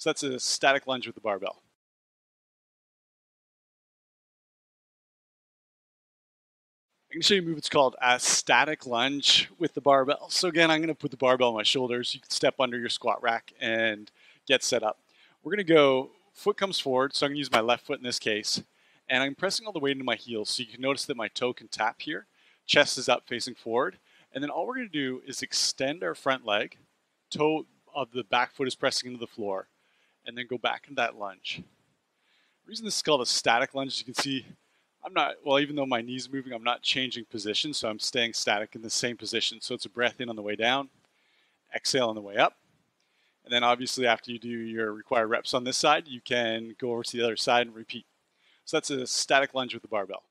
So that's a static lunge with the barbell. I can show you a move. It's called a static lunge with the barbell. So again, I'm going to put the barbell on my shoulders. You can step under your squat rack and get set up. We're going to go, foot comes forward. So I'm going to use my left foot in this case. And I'm pressing all the weight into my heels. So you can notice that my toe can tap here. Chest is up facing forward. And then all we're going to do is extend our front leg. Toe of the back foot is pressing into the floor. And then go back into that lunge. The reason this is called a static lunge, as you can see, I'm not, well, even though my knee's moving, I'm not changing position, so I'm staying static in the same position. So it's a breath in on the way down, exhale on the way up. And then obviously after you do your required reps on this side, you can go over to the other side and repeat. So that's a static lunge with the barbell.